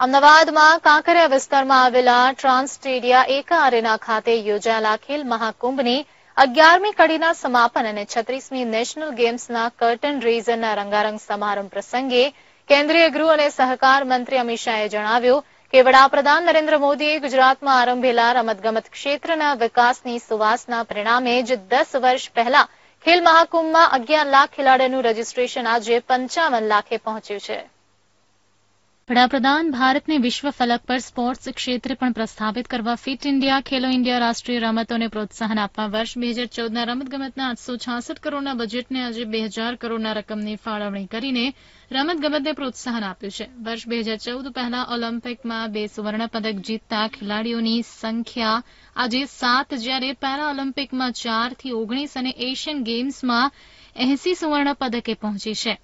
અમદાવાદમાં કાંકરિયા વિસ્તારમાં આવેલા ટ્રાન્સ સ્ટેડિયા એકા અરેના ખાતે યોજાયેલા ખેલ મહાકુંભની અગિયારમી કડીના સમાપન અને છત્રીસમી નેશનલ ગેમ્સના કર્ટન રેઝરના રંગારંગ સમારંભ પ્રસંગે કેન્દ્રીય ગૃહ અને સહકાર મંત્રી અમિત શાહે જણાવ્યું કે વડાપ્રધાન નરેન્દ્ર મોદીએ ગુજરાતમાં આરંભેલા રમતગમત ક્ષેત્રના વિકાસની સુવાસના પરિણામે જ દસ વર્ષ પહેલા ખેલ મહાકુંભમાં અગિયાર લાખ ખેલાડીઓનું રજીસ્ટ્રેશન આજે પંચાવન લાખે પહોંચ્યું છે. વડાપ્રધાન ભારતને વિશ્વ ફલક પર સ્પોર્ટ્સ ક્ષેત્રે પણ પ્રસ્થાપિત કરવા ફિટ ઇન્ડિયા ખેલો ઇન્ડિયા રાષ્ટ્રીય રમતોને પ્રોત્સાહન આપવા વર્ષ બે હજાર ચૌદના રમતગમતના આઠસો છાસઠ કરોડના બજેટને આજે બે હજાર કરોડના રકમની ફાળવણી કરીને રમતગમતને પ્રોત્સાહન આપ્યું છે. વર્ષ બે હજાર ચૌદ પહેલા ઓલિમ્પિકમાં બે સુવર્ણ પદક જીતતા ખેલાડીઓની સંખ્યા આજે સાત, જ્યારે પેરા ઓલિમ્પિકમાં ચારથી ઓગણીસ અને એશિયન ગેમ્સમાં એસી સુવર્ણ પદકે પહોંચી છે.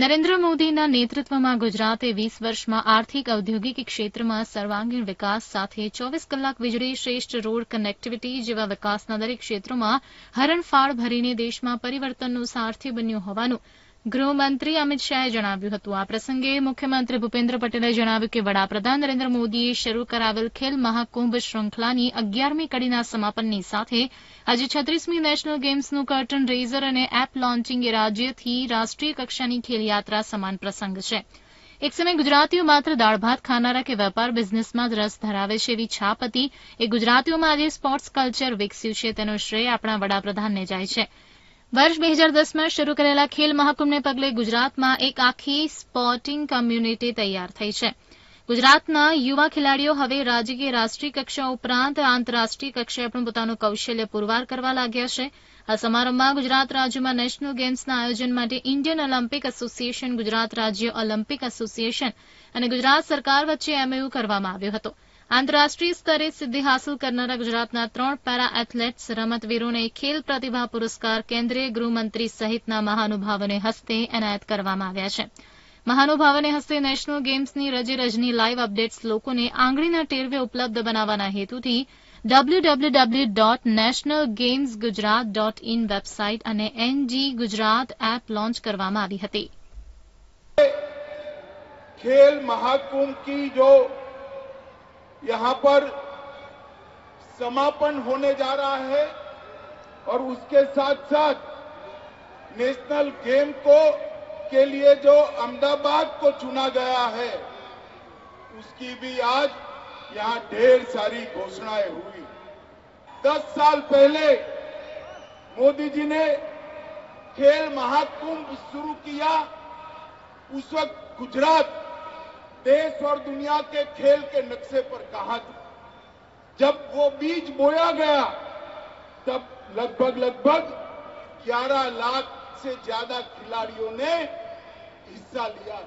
નરેન્દ્ર મોદીના નેતૃત્વમાં ગુજરાતે વીસ વર્ષમાં આર્થિક ઔદ્યોગિક ક્ષેત્રમાં સર્વાંગીણ વિકાસ સાથે ચોવીસ કલાક વીજળી શ્રેષ્ઠ રોડ કનેક્ટિવિટી જેવા વિકાસના દરેક ક્ષેત્રોમાં હરણફાળ ભરીને દેશમાં પરિવર્તનનું સારથી બન્યું હોવાનું ગૃહમંત્રી અમિત શાહે જણાવ્યું હતું. આ પ્રસંગે મુખ્યમંત્રી ભૂપેન્દ્ર પટેલે જણાવ્યું કે વડાપ્રધાન નરેન્દ્ર મોદીએ શરૂ કરાવેલ ખેલ મહાકુંભ શ્રૃંખલાની અગિયારમી કડીના સમાપનની સાથે આજે છત્રીસમી નેશનલ ગેમ્સનું કર્ટન રેઝર અને એપ લોન્ચિંગ એ રાજ્યથી રાષ્ટ્રીય કક્ષાની ખેલયાત્રા સમાન પ્રસંગ છે. એક સમય ગુજરાતીઓ માત્ર દાળ ભાત ખાનારા કે વેપાર બિઝનેસમાં જ રસ ધરાવે છે એવી છાપ હતી. એ ગુજરાતીઓમાં આજે સ્પોર્ટ્સ કલ્ચર વિકસ્યું છે. તેનો શ્રેય આપણા વડાપ્રધાનને જાય છે. વર્ષ બે હજાર દસમાં શરૂ કરેલા ખેલ મહાકુંભને પગલે ગુજરાતમાં એક આખી સ્પોર્ટિંગ કમ્યુનિટી તૈયાર થઈ છે. ગુજરાતના યુવા ખેલાડીઓ હવે રાજ્ય કે રાષ્ટ્રીય કક્ષા ઉપરાંત આંતરરાષ્ટ્રીય કક્ષાએ પણ પોતાનું કૌશલ્ય પુરવાર કરવા લાગ્યા છે. આ સમારંભમાં ગુજરાત રાજ્યમાં નેશનલ ગેમ્સના આયોજન માટે ઇન્ડિયન ઓલિમ્પિક એસોસિએશન ગુજરાત રાજ્ય ઓલિમ્પિક એસોસિએશન અને ગુજરાત સરકાર વચ્ચે એમઓયુ કરવામાં આવ્યો હતો. આંતરરાષ્ટ્રીય સ્તરે સિદ્ધિ હાંસલ કરનારા ગુજરાતના ત્રણ પેરા એથ્લેટ્સ, રમતવીરોને ખેલ પ્રતિભા પુરસ્કાર કેન્દ્રીય ગૃહમંત્રી સહિતના મહાનુભાવોને હસ્તે એનાયત કરવામાં આવ્યા છે. મહાનુભાવોને હસ્તે નેશનલ ગેમ્સની રજે રજની લાઇવ અપડેટ્સ લોકોને આંગળીના ટેરવે ઉપલબ્ધ બનાવવાના હેતુથી ઇન વેબસાઇટ અને એનજી ગુજરાત એપ લોન્ચ કરવામાં આવી હતી. ખેલ મહાકુંભ કી જો यहाँ पर समापन होने जा रहा है और उसके साथ साथ नेशनल गेम को, के लिए जो अहमदाबाद को चुना गया है, उसकी भी आज यहाँ ढेर सारी घोषणाएँ हुई। दस साल पहले मोदी जी ने खेल महाकुंभ शुरू किया, उस वक्त गुजरात देश और दुनिया के खेल के नक्शे पर कहा था। जब वो बीज बोया गया, तब लगभग लगभग 11 लाख से ज़्यादा खिलाड़ियों ने हिस्सा लिया